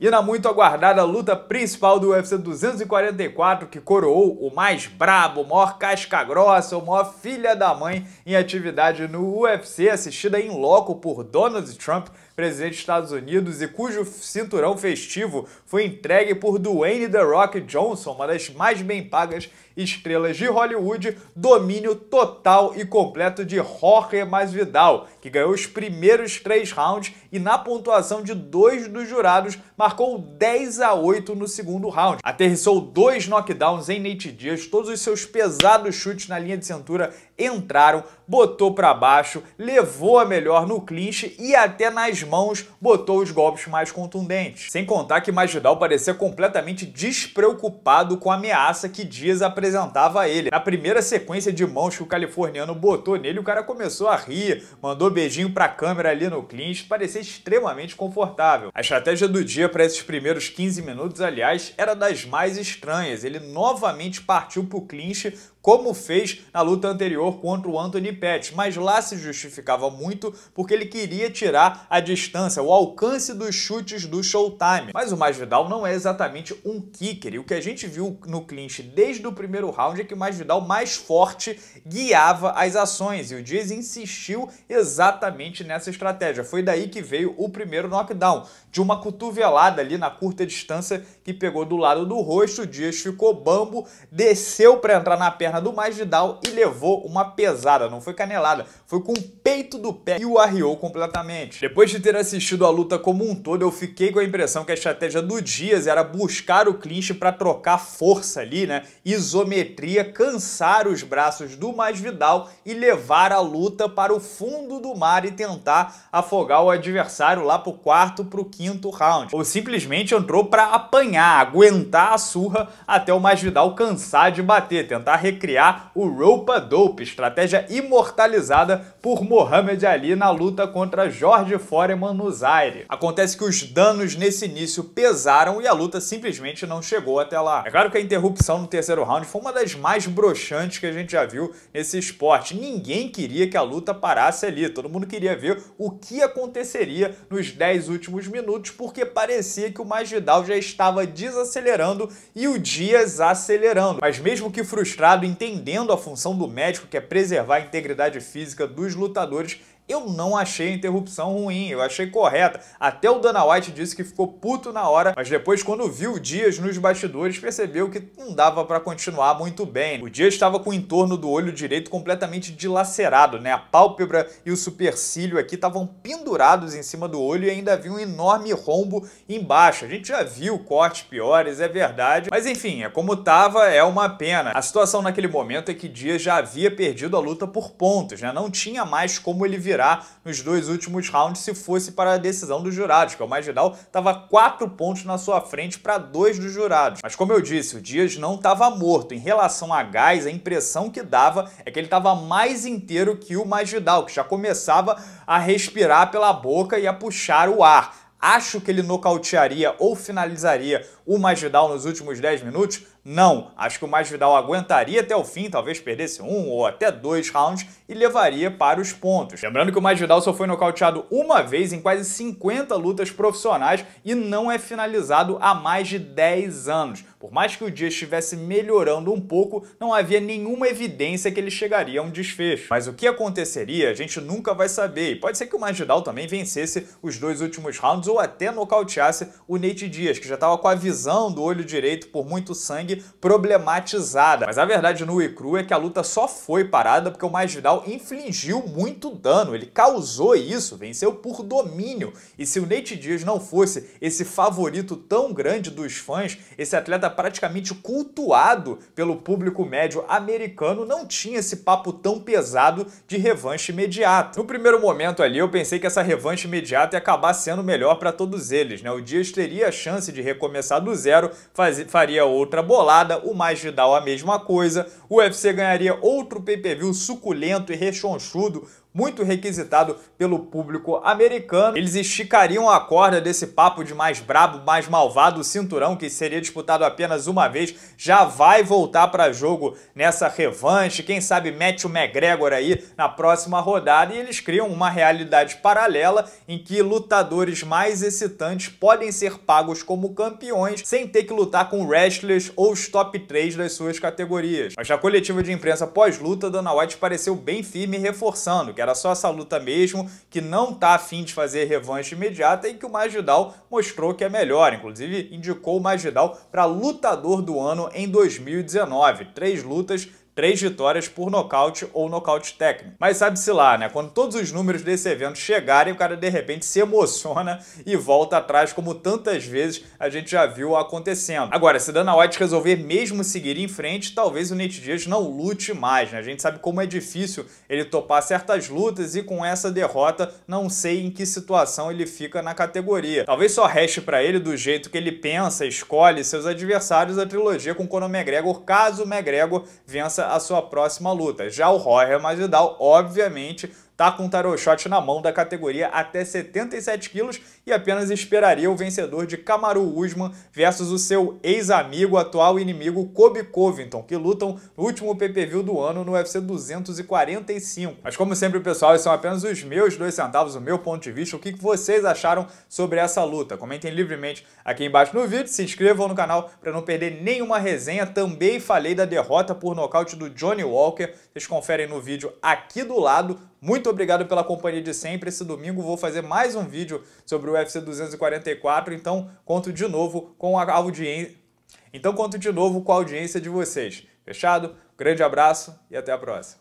E na muito aguardada luta principal do UFC 244, que coroou o mais brabo, o maior casca grossa, o maior filha da mãe em atividade no UFC, assistida em loco por Donald Trump, presidente dos Estados Unidos, e cujo cinturão festivo foi entregue por Dwayne The Rock Johnson, uma das mais bem pagas estrelas de Hollywood, domínio total e completo de Jorge Masvidal, que ganhou os primeiros três rounds e na pontuação de dois dos jurados marcou 10 a 8 no segundo round. Aterrissou dois knockdowns em Nate Diaz, todos os seus pesados chutes na linha de cintura entraram, botou para baixo, levou a melhor no clinch e até nas mãos botou os golpes mais contundentes. Sem contar que Masvidal parecia completamente despreocupado com a ameaça que Diaz apresentava a ele. Na primeira sequência de mãos que o californiano botou nele, o cara começou a rir, mandou beijinho para a câmera ali no clinch, parecia extremamente confortável. A estratégia do dia para esses primeiros 15 minutos, aliás, era das mais estranhas. Ele novamente partiu para o clinch como fez na luta anterior contra o Anthony Pettis, mas lá se justificava muito porque ele queria tirar a distância, o alcance dos chutes do Showtime. Mas o Masvidal não é exatamente um kicker, e o que a gente viu no clinch desde o primeiro round é que o Masvidal mais forte guiava as ações, e o Diaz insistiu exatamente nessa estratégia. Foi daí que veio o primeiro knockdown, de uma cotovelada ali na curta distância que pegou do lado do rosto, o Diaz ficou bambo, desceu para entrar na perna perna do Masvidal e levou uma pesada, não foi canelada, foi com o peito do pé e o arriou completamente. Depois de ter assistido a luta como um todo, eu fiquei com a impressão que a estratégia do Dias era buscar o clinch para trocar força ali, né? Isometria, cansar os braços do Masvidal e levar a luta para o fundo do mar e tentar afogar o adversário lá pro quarto, pro quinto round. Ou simplesmente entrou para apanhar, aguentar a surra até o Masvidal cansar de bater, tentar criar o Ropa Dope, estratégia imortalizada por Muhammad Ali na luta contra George Foreman no Zaire. Acontece que os danos nesse início pesaram e a luta simplesmente não chegou até lá. É claro que a interrupção no terceiro round foi uma das mais broxantes que a gente já viu nesse esporte. Ninguém queria que a luta parasse ali, todo mundo queria ver o que aconteceria nos 10 últimos minutos, porque parecia que o Masvidal já estava desacelerando e o Dias acelerando. Mas mesmo que frustrado, entendendo a função do médico, que é preservar a integridade física dos lutadores, eu não achei a interrupção ruim, eu achei correta. Até o Dana White disse que ficou puto na hora, mas depois, quando viu o Dias nos bastidores, percebeu que não dava para continuar muito bem. O Dias estava com o entorno do olho direito completamente dilacerado, né? A pálpebra e o supercílio aqui estavam pendurados em cima do olho e ainda havia um enorme rombo embaixo. A gente já viu cortes piores, é verdade, mas enfim, é como tava, é uma pena. A situação naquele momento é que Dias já havia perdido a luta por pontos, né? Não tinha mais como ele virar nos dois últimos rounds se fosse para a decisão dos jurados, que é o Masvidal estava quatro pontos na sua frente para dois dos jurados. Mas como eu disse, o Dias não estava morto. Em relação a gás, a impressão que dava é que ele estava mais inteiro que o Masvidal, que já começava a respirar pela boca e a puxar o ar. Acho que ele nocautearia ou finalizaria o Masvidal nos últimos 10 minutos? Não, acho que o Masvidal aguentaria até o fim, talvez perdesse um ou até dois rounds e levaria para os pontos. Lembrando que o Masvidal só foi nocauteado uma vez em quase 50 lutas profissionais e não é finalizado há mais de 10 anos. Por mais que o dia estivesse melhorando um pouco, não havia nenhuma evidência que ele chegaria a um desfecho. Mas o que aconteceria, a gente nunca vai saber. E pode ser que o Masvidal também vencesse os dois últimos rounds ou até nocauteasse o Nate Diaz, que já estava com a visão do olho direito por muito sangue problematizada. Mas a verdade no e é que a luta só foi parada porque o Masvidal infligiu muito dano, ele causou isso, venceu por domínio. E se o Nate Diaz não fosse esse favorito tão grande dos fãs, esse atleta praticamente cultuado pelo público médio americano, não tinha esse papo tão pesado de revanche imediata. No primeiro momento ali, eu pensei que essa revanche imediata ia acabar sendo melhor para todos eles, né? O Diaz teria a chance de recomeçar do zero, faria outra bola bolada, o Masvidal a mesma coisa, o UFC ganharia outro pay-per-view suculento e rechonchudo muito requisitado pelo público americano. Eles esticariam a corda desse papo de mais brabo, mais malvado, o cinturão que seria disputado apenas uma vez, já vai voltar para jogo nessa revanche. Quem sabe mete o McGregor aí na próxima rodada e eles criam uma realidade paralela em que lutadores mais excitantes podem ser pagos como campeões sem ter que lutar com wrestlers ou os top 3 das suas categorias. Mas na coletiva de imprensa pós-luta, Dana White pareceu bem firme reforçando que era só essa luta mesmo, que não tá afim de fazer revanche imediata e que o Magidal mostrou que é melhor. Inclusive, indicou o Magidal para lutador do ano em 2019. Três lutas três vitórias por nocaute ou nocaute técnico. Mas sabe-se lá, né? Quando todos os números desse evento chegarem, o cara de repente se emociona e volta atrás, como tantas vezes a gente já viu acontecendo. Agora, se Dana White resolver mesmo seguir em frente, talvez o Nate Diaz não lute mais, né? A gente sabe como é difícil ele topar certas lutas e com essa derrota, não sei em que situação ele fica na categoria. Talvez só reste para ele, do jeito que ele pensa, escolhe seus adversários, a trilogia com Conor McGregor, caso o McGregor vença a sua próxima luta. Já o Roger Masvidal, obviamente, tá com o tarot shot na mão da categoria até 77 quilos e apenas esperaria o vencedor de Kamaru Usman versus o seu ex-amigo, atual inimigo Kobe Covington, que lutam no último PPV do ano no UFC 245. Mas como sempre, pessoal, esses são apenas os meus dois centavos, o meu ponto de vista. O que vocês acharam sobre essa luta? Comentem livremente aqui embaixo no vídeo, se inscrevam no canal para não perder nenhuma resenha. Também falei da derrota por nocaute do Johnny Walker. Vocês conferem no vídeo aqui do lado. Muito obrigado pela companhia de sempre. Esse domingo vou fazer mais um vídeo sobre o UFC 244, então conto de novo com a audiência. Então conto de novo com a audiência de vocês. Fechado? Grande abraço e até a próxima.